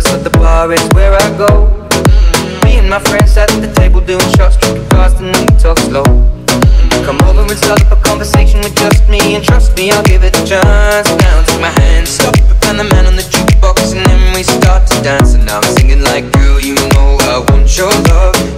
supper, so the bar is where I go. Me and my friends sat at the table doing shots, drinking fast, and then we talk slow. Come over and start up a conversation with just me, and trust me, I'll give it a chance. Now take my hand, stop, and the man on the jukebox, and then we start to dance. And now I'm singing like, girl, you know I want your love.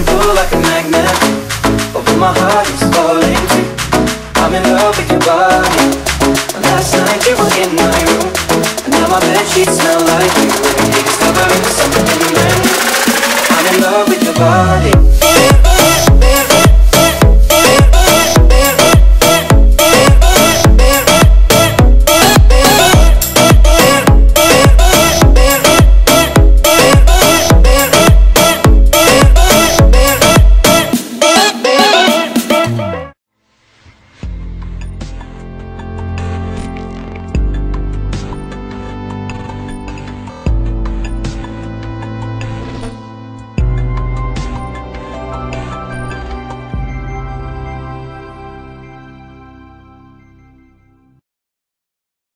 and pull like a magnet. Over my heart is falling too. I'm in love with your body. Last night you were in my room. And now my bedsheets smell like you. Discovering something brand new. I'm in love with your body.